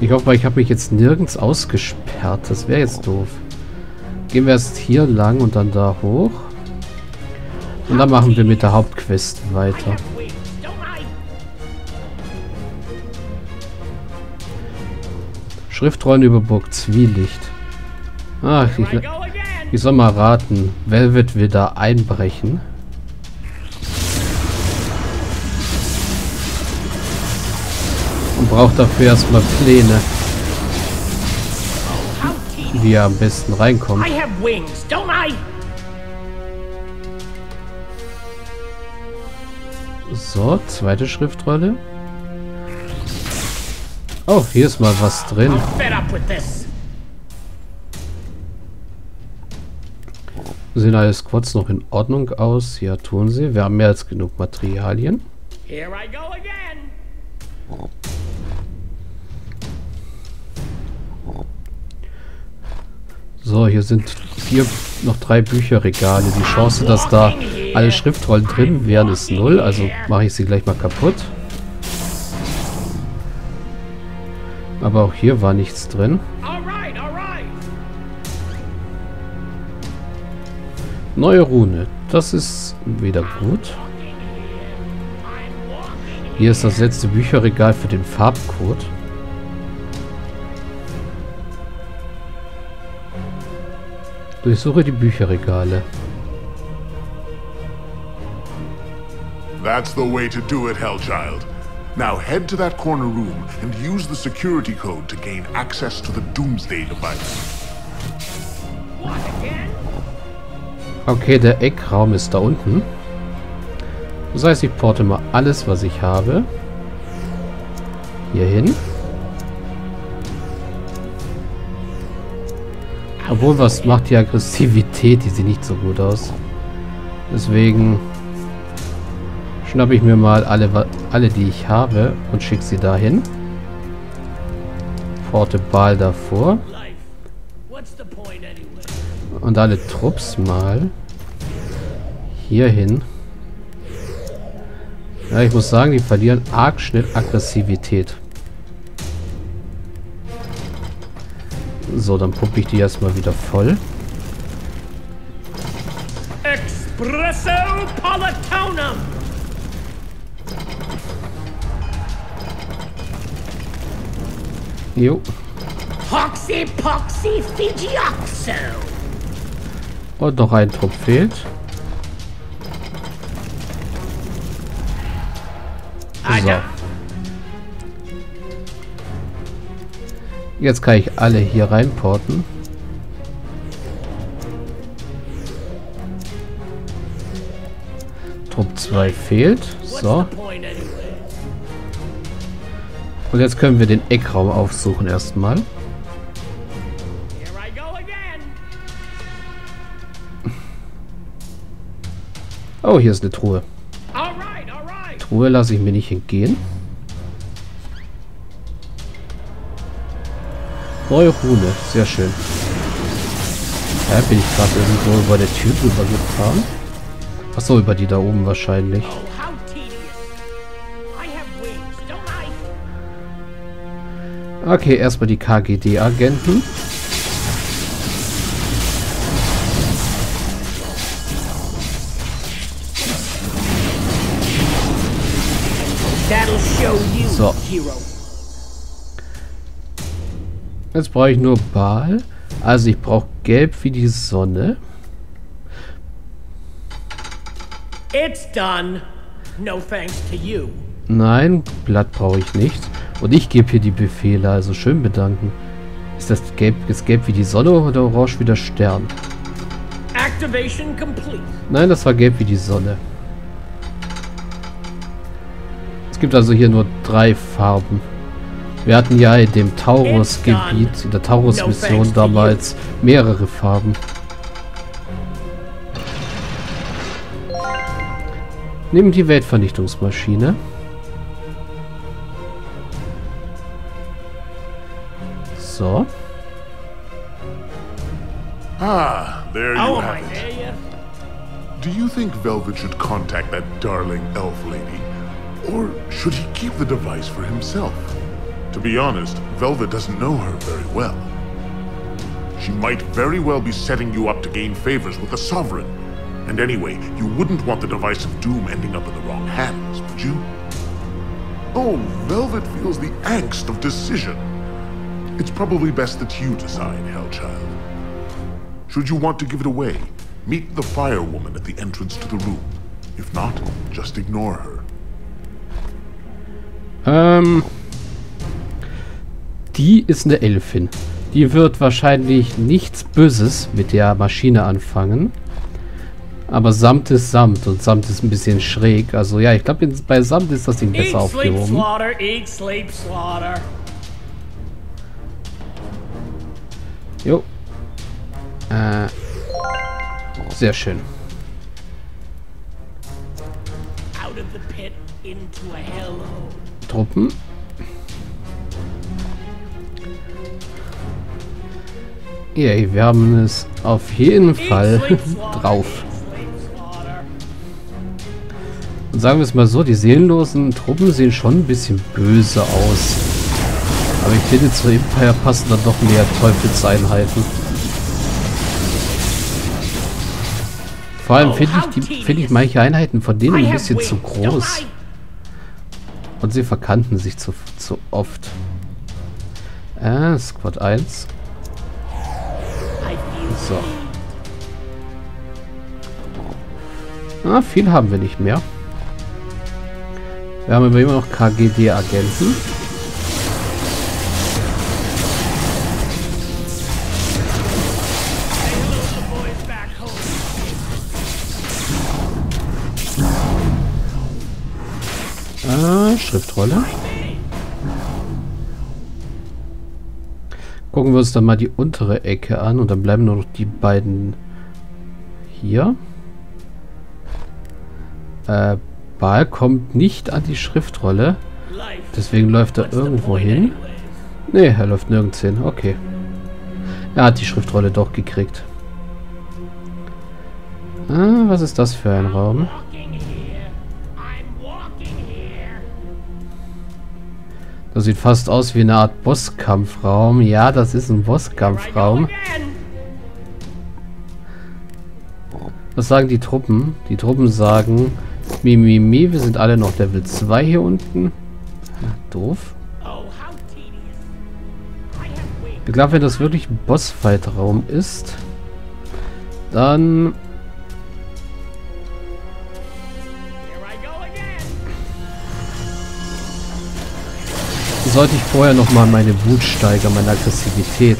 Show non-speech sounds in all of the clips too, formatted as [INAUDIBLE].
Ich hoffe, ich habe mich jetzt nirgends ausgesperrt. Das wäre jetzt doof. Gehen wir erst hier lang und dann da hoch. Und dann machen wir mit der Hauptquest weiter. Schriftrollen über Burg Zwielicht. Ach, ich, ich soll mal raten. Velvet will da einbrechen. Braucht dafür erstmal Pläne. Wie er am besten reinkommt. So, zweite Schriftrolle. Oh, hier ist mal was drin. Sehen alle Squads noch in Ordnung aus? Ja, tun sie. Wir haben mehr als genug Materialien. So, hier sind vier, noch drei Bücherregale. Die Chance, dass da alle Schriftrollen drin wären, ist null. Also mache ich sie gleich mal kaputt. Aber auch hier war nichts drin. Neue Rune. Das ist wieder gut. Hier ist das letzte Bücherregal für den Farbcode. Durchsuche die Bücherregale. That's the way to do it, Hellchild. Now head to that corner room and use the security code to gain access to the Doomsday device. Okay, der Eckraum ist da unten. Das heißt, ich porte mal alles, was ich habe. Hier hin. Obwohl, was macht die Aggressivität? Die sieht nicht so gut aus. Deswegen schnappe ich mir mal alle, alle die ich habe und schicke sie dahin. Porte Ball davor. Und alle Trupps mal hier hin. Ja, ich muss sagen, die verlieren arg schnell Aggressivität. So, dann pumpe ich die erstmal wieder voll. Espresso Palatonum! Jo. Poxy Poxy Fijioxo! Und noch ein Trupp fehlt. So. Jetzt kann ich alle hier reinporten. Trupp 2 fehlt. So. Und jetzt können wir den Eckraum aufsuchen erstmal. Oh, hier ist eine Truhe. Truhe lasse ich mir nicht entgehen. Neue Rune, sehr schön. Ja, bin ich gerade irgendwo über der Tür drüber gefahren? Achso, über die da oben wahrscheinlich. Okay, erstmal die KGD-Agenten. Jetzt brauche ich nur Bal. Also ich brauche Gelb wie die Sonne. It's done. No thanks to you. Nein, Blatt brauche ich nicht. Und ich gebe hier die Befehle, also schön bedanken. Ist das Gelb, ist Gelb wie die Sonne oder Orange wie der Stern? Activation complete. Nein, das war Gelb wie die Sonne. Es gibt also hier nur drei Farben. Wir hatten ja in dem Taurus-Gebiet, in der Taurus-Mission damals mehrere Farben. Nehmen die Weltvernichtungsmaschine. So. Ah, there you oh, have it. Do you think Velvet should contact that darling elf lady? Or should he keep the device for himself? To be honest, Velvet doesn't know her very well. She might very well be setting you up to gain favors with the Sovereign. And anyway, you wouldn't want the device of doom ending up in the wrong hands, would you? Oh, Velvet feels the angst of decision. It's probably best that you decide, Hellchild. Should you want to give it away, meet the Fire Woman at the entrance to the room. If not, just ignore her. Ähm, die ist eine Elfin. Die wird wahrscheinlich nichts Böses mit der Maschine anfangen. Aber Samt ist Samt und Samt ist ein bisschen schräg. Also ja, ich glaube, bei Samt ist das Ding besser aufgehoben. Jo. Äh, sehr schön. Truppen. Yay, wir haben es auf jeden Fall [LAUGHS] drauf. Und sagen wir es mal so, die seelenlosen Truppen sehen schon ein bisschen böse aus. Aber ich finde, zu Empire passen dann doch mehr Teufelseinheiten. Vor allem finde ich, find ich manche Einheiten von denen ein bisschen zu groß. Und sie verkannten sich zu, zu oft. Äh, Squad 1. So. Ah, viel haben wir nicht mehr. Wir haben aber immer noch KGD-Agenten. Ah, Schriftrolle. Gucken wir uns dann mal die untere Ecke an und dann bleiben nur noch die beiden hier. Äh, Ball kommt nicht an die Schriftrolle. Deswegen läuft er irgendwo hin. Ne, er läuft nirgends hin. Okay. Er hat die Schriftrolle doch gekriegt. Ah, was ist das für ein Raum? Das sieht fast aus wie eine Art Bosskampfraum. Ja, das ist ein Bosskampfraum. Was sagen die Truppen? Die Truppen sagen, Mimimi, mi, mi, wir sind alle noch Level 2 hier unten. Doof. Ich glaube, wenn das wirklich ein Bossfight-Raum ist, dann sollte ich vorher noch mal meine Wut steigern, meine Aggressivität.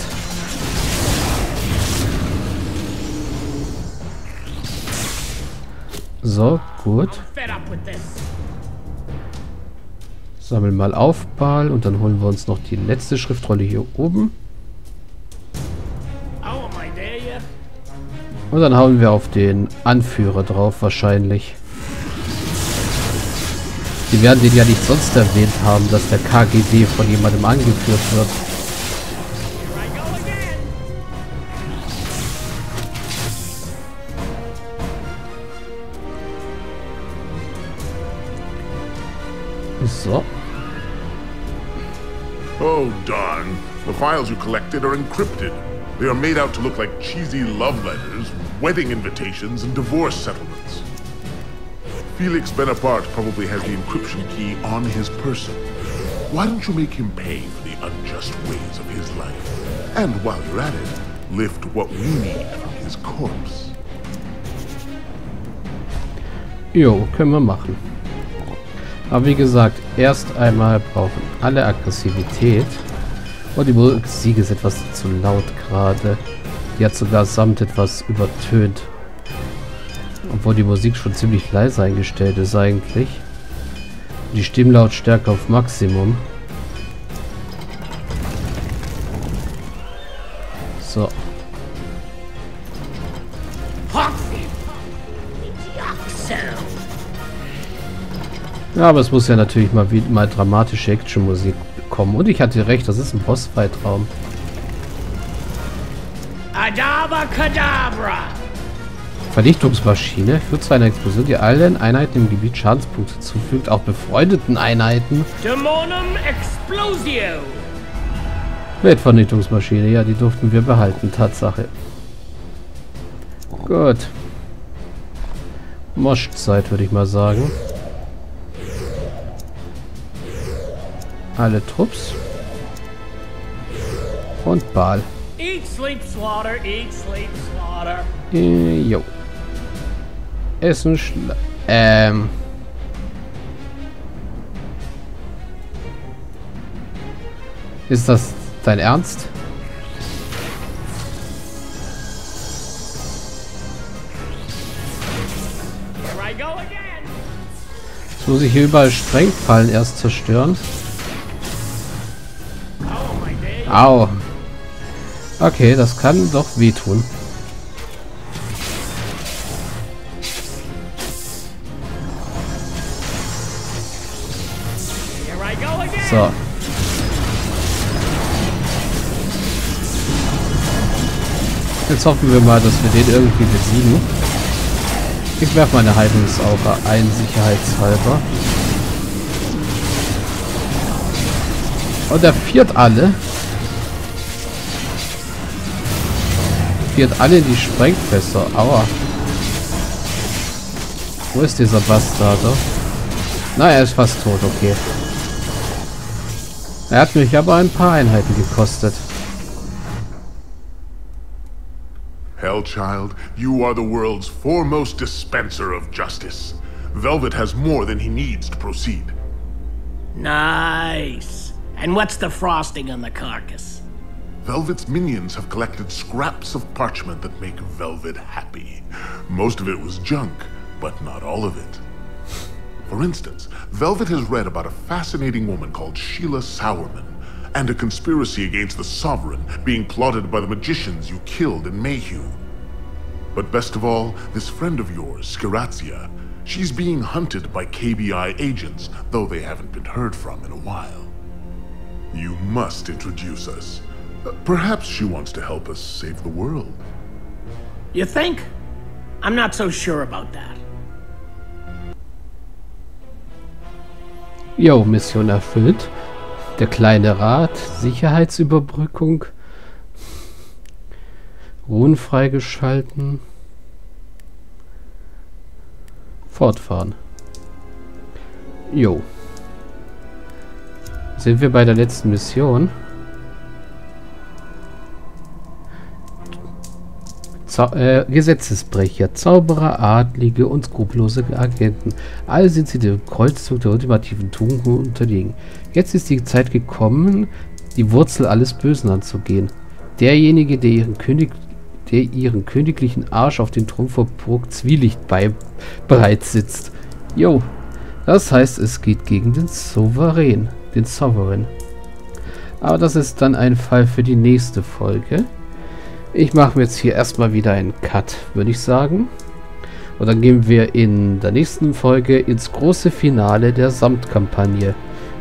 So, gut. Sammeln mal auf, Ball, und dann holen wir uns noch die letzte Schriftrolle hier oben. Und dann hauen wir auf den Anführer drauf, wahrscheinlich. Die werden den ja nicht sonst erwähnt haben, dass der KGD von jemandem angeführt wird. So. Oh, darn. The files you collected are encrypted. They are made out to look like cheesy love letters, wedding invitations, and divorce settlements. Felix Benaparte probably has the encryption key on his person. Why don't you make him pay for the unjust ways of his life? And while you're at it, lift what we need from his corpse. Jo, können wir machen. Aber wie gesagt, erst einmal brauchen alle Aggressivität. Und die Musik ist etwas zu laut gerade. Die hat sogar samt etwas übertönt. Obwohl die Musik schon ziemlich leise eingestellt ist eigentlich. Die Stimmlautstärke auf Maximum. So. Ja, aber es muss ja natürlich mal, wie, mal dramatische Actionmusik kommen. Und ich hatte recht, das ist ein Bossfight-Raum. Adabra Kadabra! Vernichtungsmaschine führt zu einer Explosion, die allen Einheiten im Gebiet Schadenspunkte zufügt, auch befreundeten Einheiten. Demonum Explosio! Weltvernichtungsmaschine, ja, die durften wir behalten, Tatsache. Gut. Moschzeit, würde ich mal sagen. Alle Trupps. Und Ball. Eat, sleep, slaughter, eat, sleep, slaughter. Äh, jo. Essen, Schla Ähm. Ist das dein Ernst? Jetzt muss ich hier überall Sprengfallen erst zerstören. Au. Okay, das kann doch wehtun. So. Jetzt hoffen wir mal, dass wir den irgendwie besiegen. Ich werfe meine Heilungsauge ein, sicherheitshalber. Und er viert alle. Viert alle die Sprengfässer. Aua. Wo ist dieser Bastard? Na, er ist fast tot, okay. Er hat mich aber ein paar Einheiten gekostet. Hellchild, you are the world's foremost dispenser of justice. Velvet has more than he needs to proceed. Nice. And what's the frosting on the carcass? Velvet's minions have collected scraps of parchment that make Velvet happy. Most of it was junk, but not all of it. For instance, Velvet has read about a fascinating woman called Sheila Sowerman, and a conspiracy against the Sovereign being plotted by the magicians you killed in Mayhew. But best of all, this friend of yours, Skirazia, she's being hunted by KBI agents, though they haven't been heard from in a while. You must introduce us. Uh, perhaps she wants to help us save the world. You think? I'm not so sure about that. Jo, Mission erfüllt. Der kleine Rat, Sicherheitsüberbrückung, Ruhen freigeschalten. Fortfahren. Jo. Sind wir bei der letzten Mission? Zau äh, Gesetzesbrecher, Zauberer, Adlige und skrupellose Agenten. Alle sind sie dem Kreuzzug der ultimativen Tugend unterlegen. Jetzt ist die Zeit gekommen, die Wurzel alles Bösen anzugehen. Derjenige, der ihren, König, der ihren königlichen Arsch auf den Thron vor Burg Zwielicht bei bereit sitzt. Jo, das heißt, es geht gegen den Souverän, den Sovereign. Aber das ist dann ein Fall für die nächste Folge. Ich mache mir jetzt hier erstmal wieder einen Cut, würde ich sagen. Und dann gehen wir in der nächsten Folge ins große Finale der Samt-Kampagne.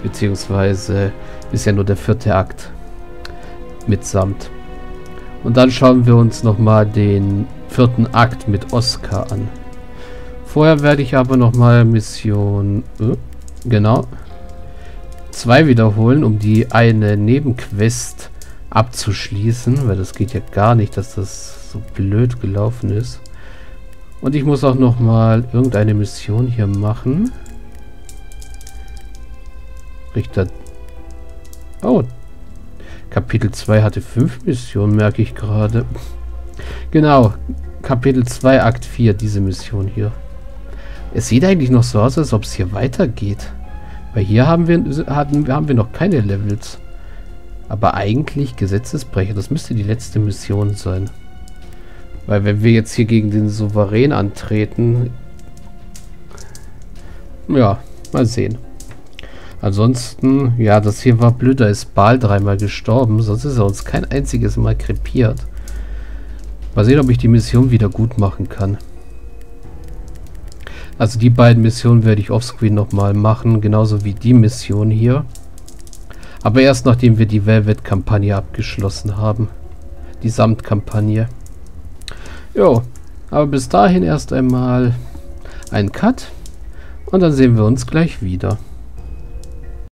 Beziehungsweise ist ja nur der vierte Akt. Mit Samt. Und dann schauen wir uns nochmal den vierten Akt mit Oscar an. Vorher werde ich aber nochmal Mission... Äh, genau. Zwei wiederholen, um die eine Nebenquest abzuschließen, weil das geht ja gar nicht, dass das so blöd gelaufen ist. Und ich muss auch noch mal irgendeine Mission hier machen. Richter... Oh, Kapitel 2 hatte 5 Missionen, merke ich gerade. Genau, Kapitel 2, Akt 4, diese Mission hier. Es sieht eigentlich noch so aus, als ob es hier weitergeht. Weil hier haben wir, hatten, haben wir noch keine Levels. Aber eigentlich Gesetzesbrecher, das müsste die letzte Mission sein. Weil wenn wir jetzt hier gegen den Souverän antreten... Ja, mal sehen. Ansonsten, ja, das hier war blöd, da ist Baal dreimal gestorben, sonst ist er uns kein einziges Mal krepiert. Mal sehen, ob ich die Mission wieder gut machen kann. Also die beiden Missionen werde ich offscreen nochmal machen, genauso wie die Mission hier. Aber erst nachdem wir die Velvet-Kampagne abgeschlossen haben. Die Samt-Kampagne. Jo, Aber bis dahin erst einmal ein Cut. Und dann sehen wir uns gleich wieder.